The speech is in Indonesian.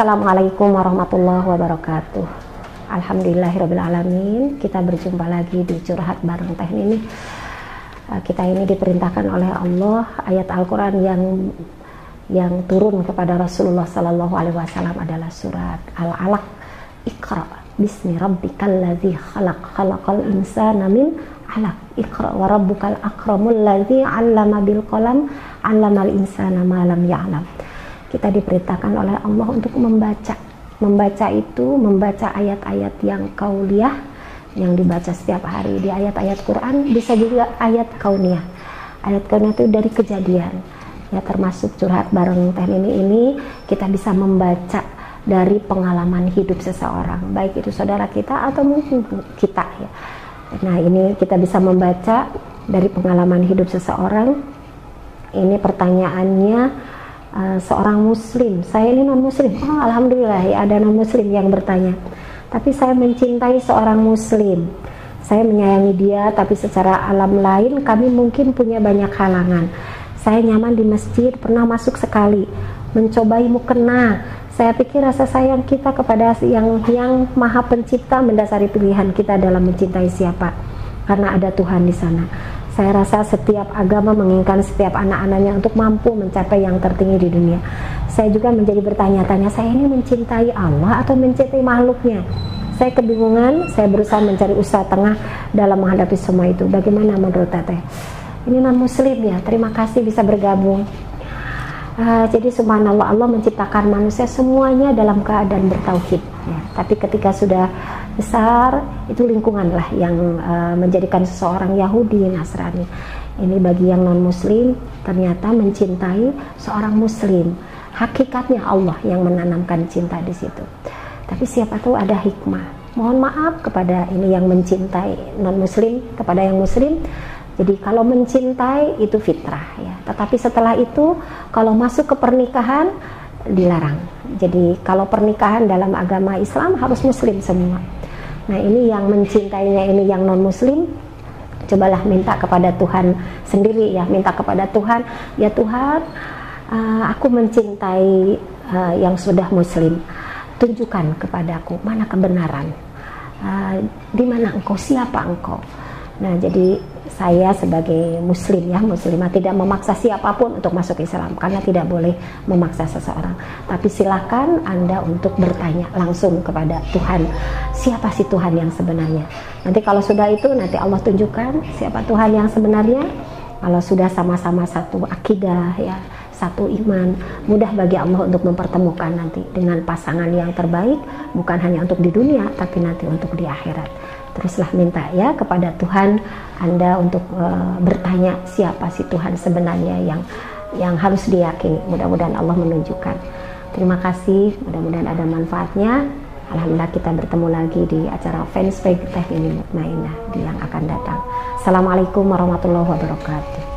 Assalamualaikum warahmatullahi wabarakatuh. Alhamdulillahirobbilalamin. Kita berjumpa lagi di curhat bareng teh ini. Eh, kita ini diperintahkan oleh Allah ayat Al-Quran yang yang turun kepada Rasulullah Sallallahu Alaihi Wasallam adalah surat Al-Alaq. Iqra bismi rabbikal ladzi khalaq khalaqal insana min alaq. Iqra wa rabbukal akramul ladzi 'allama bil qalam 'allamal insana ma lam ya'lam. Kita diperintahkan oleh Allah untuk membaca. Membaca itu membaca ayat-ayat yang kauliah yang dibaca setiap hari. Di ayat-ayat Quran bisa juga ayat kauniyah. Ayat kauniyah itu dari kejadian. Ya termasuk curhat bareng teh ini ini kita bisa membaca dari pengalaman hidup seseorang. Baik itu saudara kita atau mungkin kita ya. Nah ini kita bisa membaca dari pengalaman hidup seseorang. Ini pertanyaannya seorang muslim. Saya ini non muslim oh alhamdulillah ya ada non muslim yang bertanya. Tapi saya mencintai seorang muslim. Saya menyayangi dia tapi secara alam lain kami mungkin punya banyak halangan. Saya nyaman di masjid pernah masuk sekali. Mencobai mukena. Saya pikir rasa sayang kita kepada yang yang maha pencipta mendasari pilihan kita dalam mencintai siapa. Karena ada Tuhan di sana saya rasa setiap agama menginginkan setiap anak-anaknya untuk mampu mencapai yang tertinggi di dunia. Saya juga menjadi bertanya-tanya, saya ini mencintai Allah atau mencintai makhluknya? Saya kebingungan, saya berusaha mencari usaha tengah dalam menghadapi semua itu. Bagaimana menurut Teteh? Ini non muslim ya, terima kasih bisa bergabung. Uh, jadi subhanallah Allah menciptakan manusia semuanya dalam keadaan bertauhid. Ya. Tapi ketika sudah besar itu lingkungan lah yang uh, menjadikan seseorang Yahudi Nasrani. Ini bagi yang non Muslim ternyata mencintai seorang Muslim. Hakikatnya Allah yang menanamkan cinta di situ. Tapi siapa tahu ada hikmah. Mohon maaf kepada ini yang mencintai non Muslim kepada yang Muslim. Jadi kalau mencintai itu fitrah ya. Tetapi setelah itu kalau masuk ke pernikahan dilarang. Jadi kalau pernikahan dalam agama Islam harus Muslim semua Nah ini yang mencintainya ini yang non muslim cobalah minta kepada Tuhan sendiri ya minta kepada Tuhan ya Tuhan uh, aku mencintai uh, yang sudah muslim. Tunjukkan kepadaku mana kebenaran. Uh, di mana engkau siapa engkau? Nah jadi saya sebagai muslim ya muslimah tidak memaksa siapa pun untuk masuk Islam karena tidak boleh memaksa seseorang. Tapi silakan anda untuk bertanya langsung kepada Tuhan. Siapa sih Tuhan yang sebenarnya? Nanti kalau sudah itu nanti Allah tunjukkan siapa Tuhan yang sebenarnya. Kalau sudah sama-sama satu akidah ya satu iman mudah bagi Allah untuk mempertemukan nanti dengan pasangan yang terbaik bukan hanya untuk di dunia tapi nanti untuk di akhirat teruslah minta ya kepada Tuhan Anda untuk uh, bertanya siapa sih Tuhan sebenarnya yang yang harus diyakini. Mudah-mudahan Allah menunjukkan. Terima kasih, mudah-mudahan ada manfaatnya. Alhamdulillah kita bertemu lagi di acara Fans Teh ini Mutmainah di yang akan datang. Assalamualaikum warahmatullahi wabarakatuh.